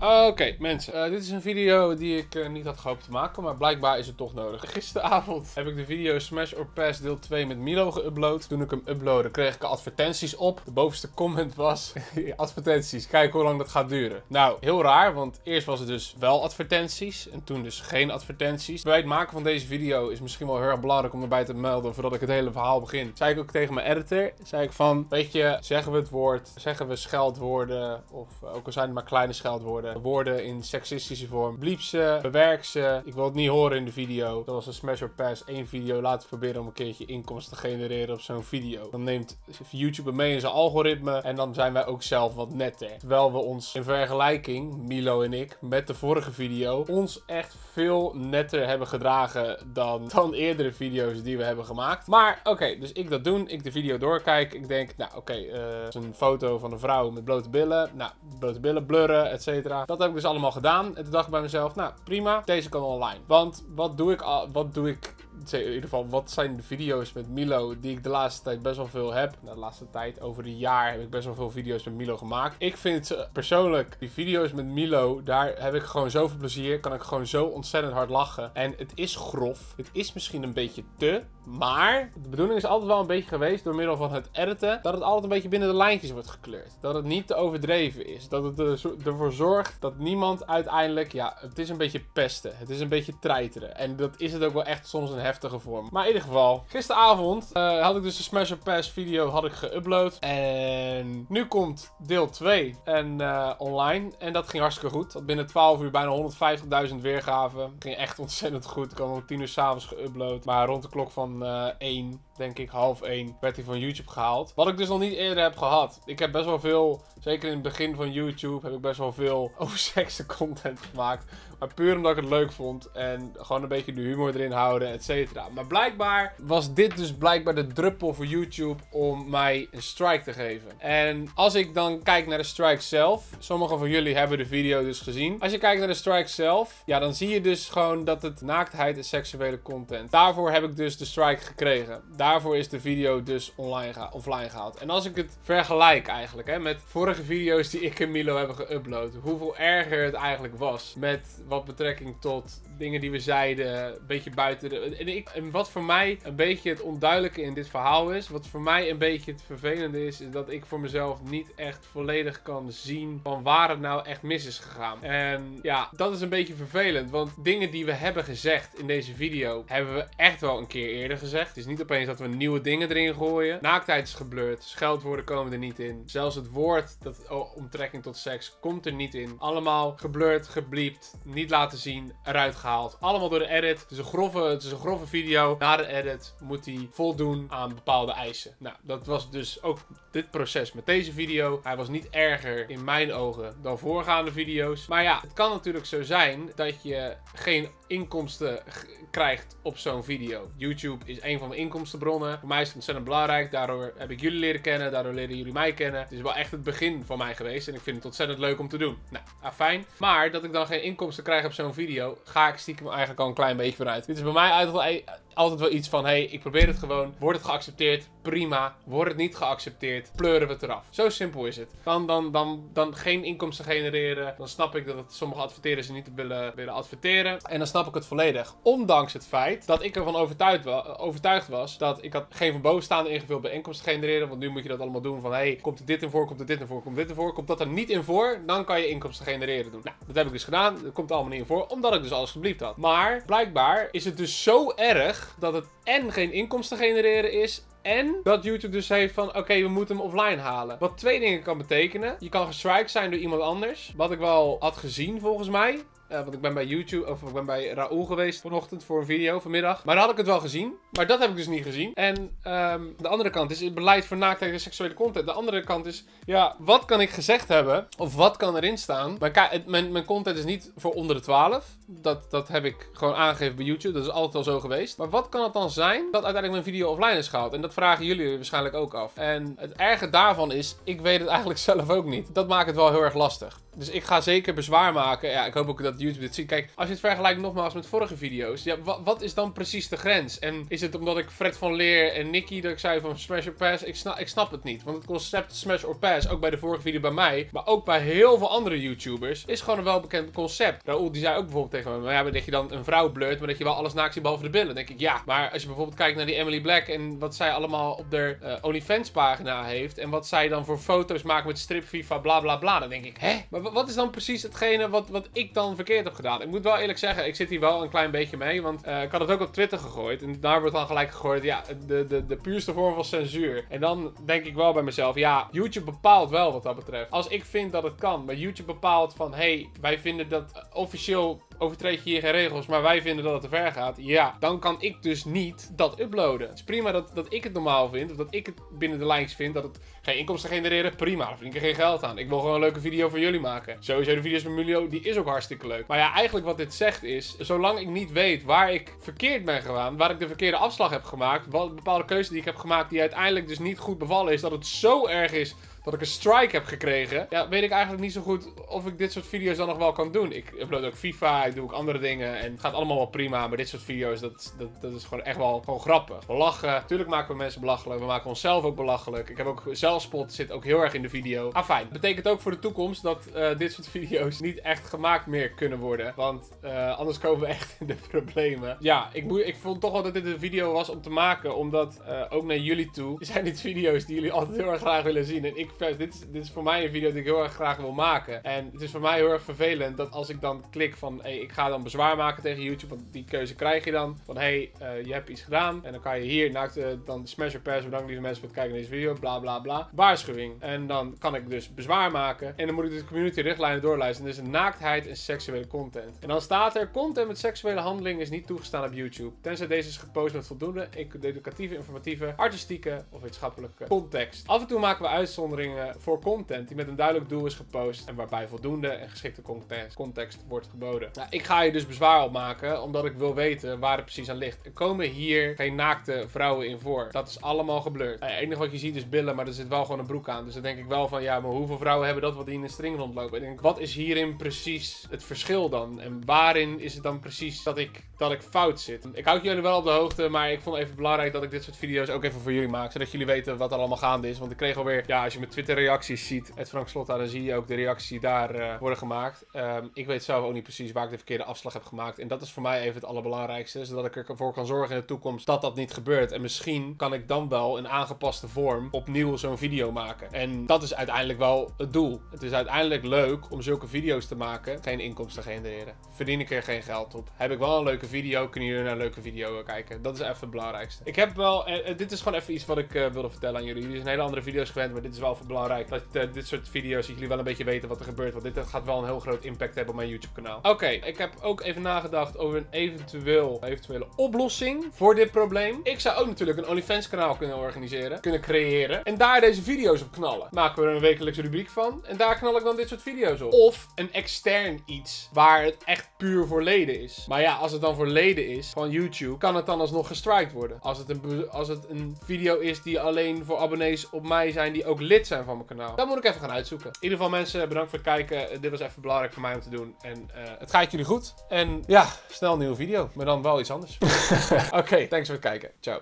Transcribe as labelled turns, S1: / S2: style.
S1: Oké, mensen. eh, dit is een video die ik eh, niet had gehoopt te maken, maar blijkbaar is het toch nodig. Gisteravond heb ik de video Smash or Pass deel 2 met Milo geüpload. Toen ik hem uploadde, kreeg ik advertenties op. De bovenste comment was: advertenties, kijk hoe lang dat gaat duren. Nou, heel raar, want eerst was het dus wel advertenties en toen dus geen advertenties. Bij het maken van deze video is misschien wel heel erg belangrijk om erbij te melden voordat ik het hele verhaal begin. Zei ik ook tegen mijn editor, zei ik van, weet je, zeggen we het woord, zeggen we scheldwoorden of eh, ook al zijn het maar kleine scheldwoorden, woorden in seksistische vorm. Bliep ze, bewerk ze. Ik wil het niet horen in de video. Zoals een Smash or Pass één video laten proberen om een keertje inkomsten te genereren op zo'n video. Dan neemt YouTube mee in zijn algoritme en dan zijn wij ook zelf wat netter. Terwijl we ons in vergelijking, Milo en ik, met de vorige video, ons echt veel netter hebben gedragen dan, dan eerdere video's die we hebben gemaakt. Maar oké, dus ik dat doen. Ik de video doorkijk. Ik denk, nou oké, eh, het is een foto van een vrouw met blote billen. Nou, blote billen blurren, et Dat heb ik dus allemaal gedaan. En toen dacht ik bij mezelf, nou prima, deze kan online. Want wat doe ik, al, wat doe ik in ieder geval, wat zijn de video's met Milo die ik de laatste tijd best wel veel heb? Nou, de laatste tijd, over een jaar, heb ik best wel veel video's met Milo gemaakt. Ik vind ze persoonlijk, die video's met Milo, daar heb ik gewoon zoveel plezier. Kan ik gewoon zo ontzettend hard lachen. En het is grof. Het is misschien een beetje te. Maar de bedoeling is altijd wel een beetje geweest, door middel van het editen, dat het altijd een beetje binnen de lijntjes wordt gekleurd. Dat het niet te overdreven is. Dat het er- ervoor zorgt dat niemand uiteindelijk, ja, het is een beetje pesten. Het is een beetje treiteren. En dat is het ook wel echt soms een heftige vorm. Maar in ieder geval, gisteravond eh, had ik dus de Smash Pass video had ik geüpload. En nu komt deel 2 en, eh, online. En dat ging hartstikke goed. Had binnen 12 uur bijna 150.000 weergaven. Ging echt ontzettend goed. Ik had om 10 uur s'avonds geüpload. Maar rond de klok van eh 1, denk ik, half 1, werd hij van YouTube gehaald. Wat ik dus nog niet eerder heb gehad. Ik heb best wel veel, zeker in het begin van YouTube, heb ik best wel veel over seksen content gemaakt. Maar puur omdat ik het leuk vond. En gewoon een beetje de humor erin houden, et cetera. Maar blijkbaar was dit dus blijkbaar de druppel voor YouTube om mij een strike te geven. En als ik dan kijk naar de strike zelf. Sommigen van jullie hebben de video dus gezien. Als je kijkt naar de strike zelf. Ja, dan zie je dus gewoon dat het naaktheid en seksuele content. Daarvoor heb ik dus de strike gekregen. Daarvoor is de video dus online geha- offline gehaald. En als ik het vergelijk eigenlijk hè, met vorige video's die ik en Milo hebben geüpload. Hoeveel erger het eigenlijk was. Met wat betrekking tot dingen die we zeiden. Een beetje buiten de... En, ik, en wat voor mij een beetje het onduidelijke in dit verhaal is. Wat voor mij een beetje het vervelende is. Is dat ik voor mezelf niet echt volledig kan zien van waar het nou echt mis is gegaan. En ja, dat is een beetje vervelend. Want dingen die we hebben gezegd in deze video. Hebben we echt wel een keer eerder gezegd. Het is niet opeens dat we nieuwe dingen erin gooien. Naaktheid is geblurred. Scheldwoorden komen er niet in. Zelfs het woord dat oh, omtrekking tot seks komt er niet in. Allemaal geblurred, gebliept, niet laten zien, eruit gehaald. Allemaal door de edit. Het is een grove, het is een grove video. Na de edit moet hij voldoen aan bepaalde eisen. Nou, dat was dus ook dit proces met deze video. Hij was niet erger in mijn ogen dan voorgaande video's. Maar ja, het kan natuurlijk zo zijn dat je geen inkomsten krijgt op zo'n video. YouTube is een van mijn inkomstenbronnen. Voor mij is het ontzettend belangrijk. Daardoor heb ik jullie leren kennen. Daardoor leren jullie mij kennen. Het is wel echt het begin van mij geweest. En ik vind het ontzettend leuk om te doen. Nou, ah, fijn. Maar dat ik dan geen inkomsten krijg op zo'n video, ga ik stiekem eigenlijk al een klein beetje vanuit. Dit is bij mij wel, altijd wel iets van: hey, ik probeer het gewoon. Wordt het geaccepteerd? Prima. Wordt het niet geaccepteerd? Pleuren we het eraf. Zo simpel is het. Dan, dan, dan, dan geen inkomsten genereren. Dan snap ik dat het sommige adverteerders niet willen, willen adverteren. En dan snap ik het volledig. Ondanks het feit dat ik ervan overtuigd, overtuigd was dat ik had geen van bovenstaande ingevuld bij inkomsten genereren. Want nu moet je dat allemaal doen van: hey, komt er dit in voor? Komt er dit in voor? Komt dit in voor? Komt dat er niet in voor? Dan kan je inkomsten genereren doen. Nou, dat heb ik dus gedaan. Dat komt allemaal niet in voor, omdat ik dus alles gebliept had. Maar blijkbaar is het dus zo erg dat het en geen inkomsten genereren is. En dat YouTube dus heeft van, oké, we moeten hem offline halen. Wat twee dingen kan betekenen. Je kan gestriked zijn door iemand anders. Wat ik wel had gezien volgens mij. Eh, want ik ben bij YouTube, of ik ben bij Raoul geweest vanochtend voor een video vanmiddag. Maar daar had ik het wel gezien. Maar dat heb ik dus niet gezien. En ehm, de andere kant is het beleid voor naaktheid en seksuele content. De andere kant is, ja, wat kan ik gezegd hebben? Of wat kan erin staan? Mijn, mijn, mijn content is niet voor onder de 12. Dat, dat heb ik gewoon aangegeven bij YouTube. Dat is altijd al zo geweest. Maar wat kan het dan zijn dat uiteindelijk mijn video offline is gehaald? Dat vragen jullie waarschijnlijk ook af. En het erge daarvan is, ik weet het eigenlijk zelf ook niet. Dat maakt het wel heel erg lastig. Dus ik ga zeker bezwaar maken. Ja, ik hoop ook dat YouTube dit ziet. Kijk, als je het vergelijkt nogmaals met vorige video's. Ja, wa- wat is dan precies de grens? En is het omdat ik Fred van Leer en Nicky, dat ik zei van Smash or Pass? Ik snap, ik snap het niet. Want het concept Smash or Pass, ook bij de vorige video bij mij, maar ook bij heel veel andere YouTubers, is gewoon een welbekend concept. Raoul die zei ook bijvoorbeeld tegen me, maar ja, maar dat je dan een vrouw blurt, maar dat je wel alles naakt ziet behalve de billen. Dan denk ik, ja. Maar als je bijvoorbeeld kijkt naar die Emily Black en wat zij allemaal op haar eh, OnlyFans pagina heeft en wat zij dan voor foto's maakt met strip FIFA, bla bla bla, dan denk ik, hè? Maar wa- wat is dan precies hetgene wat, wat ik dan verkeerd heb gedaan? Ik moet wel eerlijk zeggen, ik zit hier wel een klein beetje mee, want eh, ik had het ook op Twitter gegooid en daar wordt dan gelijk gegooid, ja, de, de, de puurste vorm van censuur. En dan denk ik wel bij mezelf, ja, YouTube bepaalt wel wat dat betreft. Als ik vind dat het kan, maar YouTube bepaalt van, hey, wij vinden dat eh, officieel overtreed je hier geen regels, maar wij vinden dat het te ver gaat. Ja, dan kan ik dus niet dat uploaden. Het is prima dat, dat ik het normaal vind, of dat ik het binnen de lijntjes vind, dat het geen inkomsten genereren. Prima, daar ik er geen geld aan. Ik wil gewoon een leuke video voor jullie maken. Sowieso de video's met Mulio, die is ook hartstikke leuk. Maar ja, eigenlijk wat dit zegt is, zolang ik niet weet waar ik verkeerd ben gegaan, waar ik de verkeerde afslag heb gemaakt, wat bepaalde keuze die ik heb gemaakt die uiteindelijk dus niet goed bevallen is, dat het zo erg is dat ik een strike heb gekregen. Ja, weet ik eigenlijk niet zo goed of ik dit soort video's dan nog wel kan doen. Ik upload ook FIFA, ik doe ook andere dingen. En het gaat allemaal wel prima. Maar dit soort video's, dat, dat, dat is gewoon echt wel gewoon grappig. We lachen. Tuurlijk maken we mensen belachelijk. We maken onszelf ook belachelijk. Ik heb ook zelfspot, zit ook heel erg in de video. Ah, fijn. Betekent ook voor de toekomst dat eh, dit soort video's niet echt gemaakt meer kunnen worden. Want eh, anders komen we echt in de problemen. Ja, ik, moet, ik vond toch wel dat dit een video was om te maken. Omdat eh, ook naar jullie toe zijn dit video's die jullie altijd heel erg graag willen zien. En ik, dit, is, dit is voor mij een video die ik heel erg graag wil maken. En het is voor mij heel erg vervelend dat als ik dan klik van... ik ga dan bezwaar maken tegen YouTube. Want die keuze krijg je dan. Van hey, eh, je hebt iets gedaan. En dan kan je hier naakt eh, dan smash or pass. Bedankt lieve mensen voor het kijken naar deze video. Bla bla bla. Waarschuwing. En dan kan ik dus bezwaar maken. En dan moet ik de community richtlijnen doorlijsten. Dus naaktheid en seksuele content. En dan staat er... Content met seksuele handeling is niet toegestaan op YouTube. Tenzij deze is gepost met voldoende educatieve, informatieve, artistieke of wetenschappelijke context. Af en toe maken we uitzonderingen voor content die met een duidelijk doel is gepost. En waarbij voldoende en geschikte context, context wordt geboden. Nou, ik ga hier dus bezwaar op maken. Omdat ik wil weten waar het precies aan ligt. Er komen hier geen naakte vrouwen in voor. Dat is allemaal geblurred. Eh, Het enige wat je ziet is billen, maar er zit wel gewoon een broek aan. Dus dan denk ik wel van, ja, maar hoeveel vrouwen hebben dat wat die in een string rondlopen? Ik denk, wat is hierin precies het verschil dan? En waarin is het dan precies dat ik, dat ik fout zit? Ik houd jullie wel op de hoogte, maar ik vond het even belangrijk dat ik dit soort video's ook even voor jullie maak. Zodat jullie weten wat er allemaal gaande is. Want ik kreeg alweer, ja, als je mijn Twitter reacties ziet, het Frank Slotta, dan zie je ook de reacties die daar eh, worden gemaakt. Ehm, ik weet zelf ook niet precies waar ik de verkeerde afslag heb gemaakt. En dat is voor mij even het allerbelangrijkste. Zodat ik ervoor kan zorgen in de toekomst dat dat niet gebeurt. En misschien kan ik dan wel in aangepaste vorm opnieuw zo'n video maken. En dat is uiteindelijk wel het doel. Het is uiteindelijk leuk om zulke video's te maken. Geen inkomsten genereren. Verdien ik er geen geld op. Heb ik wel een leuke video, kunnen jullie naar een leuke video kijken. Dat is even het belangrijkste. Ik heb wel, eh, eh, dit is gewoon even iets wat ik eh, wilde vertellen aan jullie. Jullie zijn hele andere video's gewend, maar dit is wel even belangrijk. Dat dit soort video's, dat jullie wel een beetje weten wat er gebeurt. Want dit gaat wel een heel groot impact hebben op mijn YouTube kanaal. Oké, ik heb ook even nagedacht over een eventueel, eventuele oplossing voor dit probleem. Ik zou ook natuurlijk een OnlyFans kanaal kunnen organiseren, kunnen creëren. En daar deze video's op knallen. Maken we er een wekelijkse rubriek van. En daar knal ik dan dit soort video's op. Of een extern iets waar het echt puur voor leden is. Maar ja, als het dan voor leden is van YouTube, kan het dan alsnog gestrikt worden. Als het, een, als het een video is die alleen voor abonnees op mij zijn die ook lid zijn van mijn kanaal. Dan moet ik even gaan uitzoeken. In ieder geval mensen, bedankt voor het kijken. Dit was even belangrijk voor mij om te doen. En eh, het gaat jullie goed. En ja, snel een nieuwe video. Maar dan wel iets anders. Oké, thanks voor het kijken. Ciao.